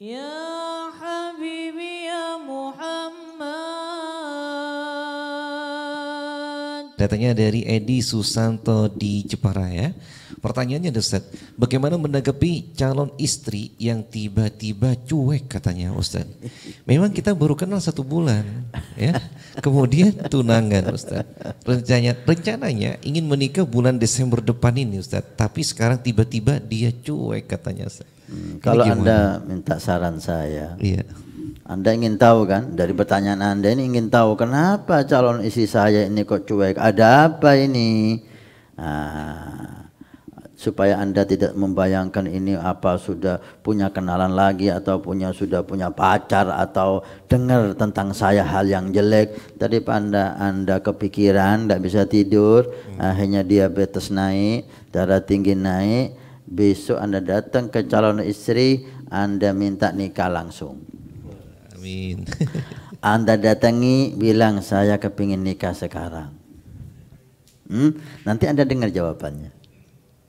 Ya Habibi ya Muhammad Datanya dari Edi Susanto di Jepara ya. Pertanyaannya Ustaz, bagaimana menanggapi calon istri yang tiba-tiba cuek katanya Ustaz? Memang kita baru kenal satu bulan ya, kemudian tunangan Ustaz. Rencananya, rencananya ingin menikah bulan Desember depan ini Ustaz, tapi sekarang tiba-tiba dia cuek katanya Ustaz. Hmm, kalau gimana? Anda minta saran saya, Iya. Anda ingin tahu kan dari pertanyaan Anda ini ingin tahu kenapa calon istri saya ini kok cuek? Ada apa ini? Nah, supaya Anda tidak membayangkan ini apa sudah punya kenalan lagi atau punya sudah punya pacar atau dengar tentang saya hal yang jelek daripada Anda kepikiran tidak bisa tidur akhirnya diabetes naik darah tinggi naik besok Anda datang ke calon istri Anda minta nikah langsung Amin. anda datangi bilang saya kepingin nikah sekarang. Hmm? Nanti Anda dengar jawabannya.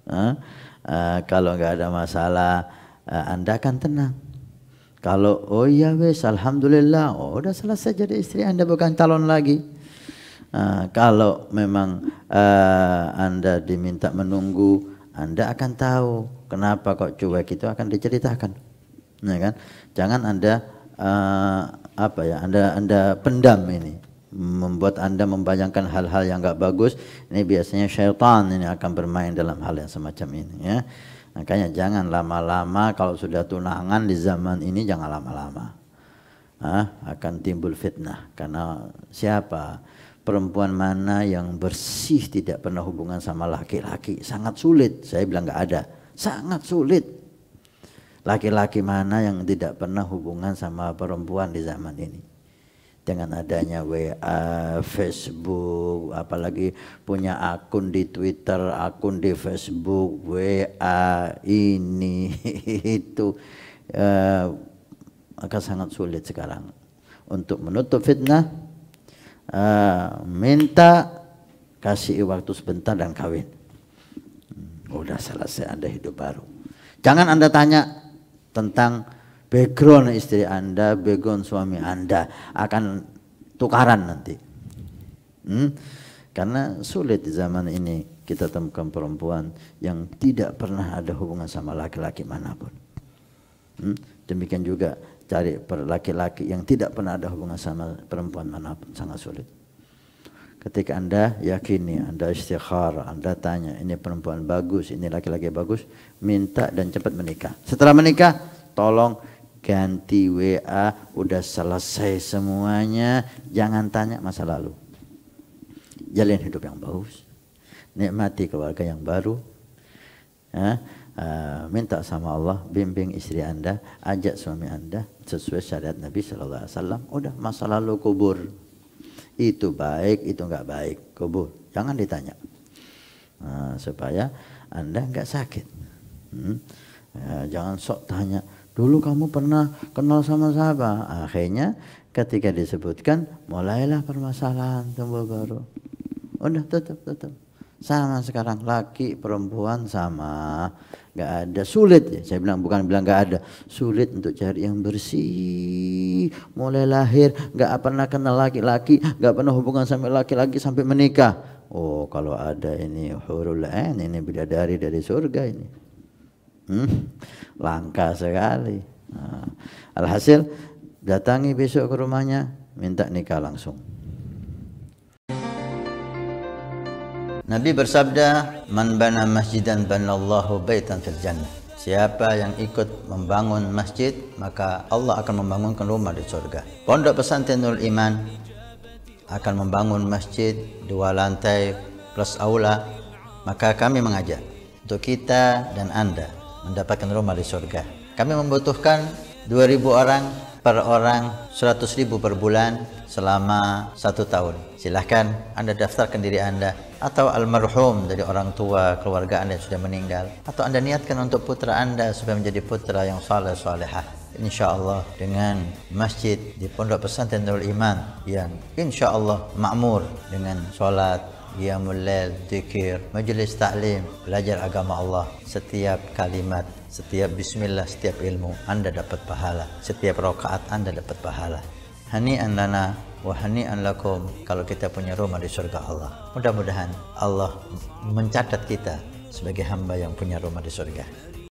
Hah? Eh, kalau nggak ada masalah, eh, Anda akan tenang. Kalau oh iya wes, alhamdulillah, oh udah selesai jadi istri Anda bukan calon lagi. Eh, kalau memang eh, Anda diminta menunggu, Anda akan tahu kenapa kok cuek itu akan diceritakan, ya kan? Jangan Anda eh, apa ya, Anda Anda pendam ini. Membuat anda membayangkan hal-hal yang nggak bagus. Ini biasanya syaitan ini akan bermain dalam hal yang semacam ini ya. Makanya jangan lama-lama kalau sudah tunangan di zaman ini jangan lama-lama Ah, akan timbul fitnah. Karena siapa? Perempuan mana yang bersih tidak pernah hubungan sama laki-laki? Sangat sulit. Saya bilang nggak ada. Sangat sulit. Laki-laki mana yang tidak pernah hubungan sama perempuan di zaman ini? Dengan adanya WA, Facebook, apalagi punya akun di Twitter, akun di Facebook, WA, ini itu. Eh, akan sangat sulit sekarang untuk menutup fitnah. eh, minta kasih waktu sebentar dan kawin. Hmm, udah selesai Anda hidup baru. Jangan Anda tanya tentang background istri Anda, background suami Anda akan tukaran nanti. Hmm? Karena sulit di zaman ini kita temukan perempuan yang tidak pernah ada hubungan sama laki-laki mana pun. Hmm? Demikian juga cari laki-laki yang tidak pernah ada hubungan sama perempuan mana pun sangat sulit. Ketika anda yakini, anda istikhara, anda tanya ini perempuan bagus, ini laki-laki bagus, minta dan cepat menikah. Setelah menikah, tolong ganti WA, udah selesai semuanya, jangan tanya masa lalu. Jalin hidup yang bagus, nikmati keluarga yang baru, ya, uh, minta sama Allah bimbing istri anda, ajak suami anda sesuai syariat Nabi Shallallahu Alaihi Wasallam. Udah masa lalu kubur, itu baik, itu enggak baik, kubur. Jangan ditanya, Nah, supaya anda enggak sakit. Hmm? Ya, jangan sok tanya. Dulu kamu pernah kenal sama siapa? Akhirnya ketika disebutkan, mulailah permasalahan tumbuh baru. Udah tutup tutup. Sama sekarang laki perempuan sama, nggak ada sulit ya. Saya bilang bukan bilang nggak ada, sulit untuk cari yang bersih. Mulai lahir nggak pernah kenal laki-laki, nggak pernah hubungan sama laki-laki sampai menikah. Oh kalau ada ini hurul ain ini bidadari dari surga ini. Hmm, langka sekali. Nah, alhasil datangi besok ke rumahnya, minta nikah langsung. Nabi bersabda, "Man bana masjidan banallahu baitan fil jannah." Siapa yang ikut membangun masjid, maka Allah akan membangunkan rumah di surga. Pondok Pesantren Nurul Iman akan membangun masjid dua lantai plus aula, maka kami mengajak untuk kita dan Anda mendapatkan rumah di surga. Kami membutuhkan 2000 orang per orang 100 ribu per bulan selama satu tahun. Silahkan Anda daftarkan diri Anda atau almarhum dari orang tua keluarga Anda yang sudah meninggal atau Anda niatkan untuk putra Anda supaya menjadi putra yang saleh salehah. Insya Allah dengan masjid di Pondok Pesantren Nurul Iman yang insya Allah makmur dengan solat, qiyamul lail, zikir, majlis taklim, belajar agama Allah. Setiap kalimat Setiap bismillah, setiap ilmu Anda dapat pahala. Setiap rakaat Anda dapat pahala. Hani lana wa hani'an lakum kalau kita punya rumah di surga Allah. Mudah-mudahan Allah mencatat kita sebagai hamba yang punya rumah di surga.